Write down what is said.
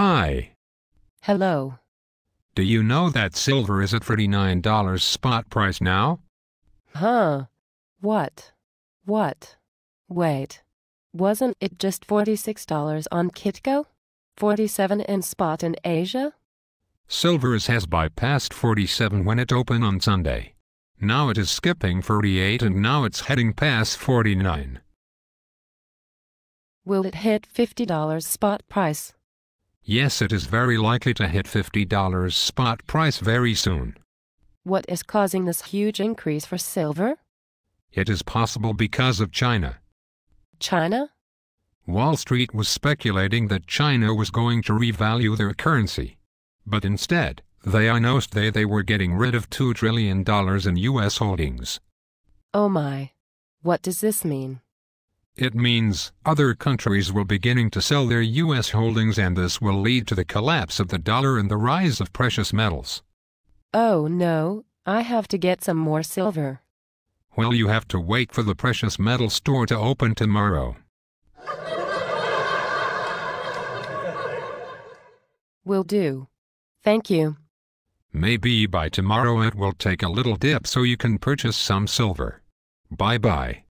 Hi. Hello. Do you know that silver is at $39 spot price now? Huh. What? What? Wait. Wasn't it just $46 on Kitco? 47 in spot in Asia? Silver's has bypassed 47 when it opened on Sunday. Now it is skipping 48 and now it's heading past 49. Will it hit $50 spot price? Yes, it is very likely to hit $50 spot price very soon. What is causing this huge increase for silver? It is possible because of China. China? Wall Street was speculating that China was going to revalue their currency. But instead, they announced they, they were getting rid of $2 trillion in U.S. holdings. Oh my. What does this mean? It means other countries will beginning to sell their U.S. holdings and this will lead to the collapse of the dollar and the rise of precious metals. Oh no, I have to get some more silver. Well, you have to wait for the precious metal store to open tomorrow. Will do. Thank you. Maybe by tomorrow it will take a little dip so you can purchase some silver. Bye bye.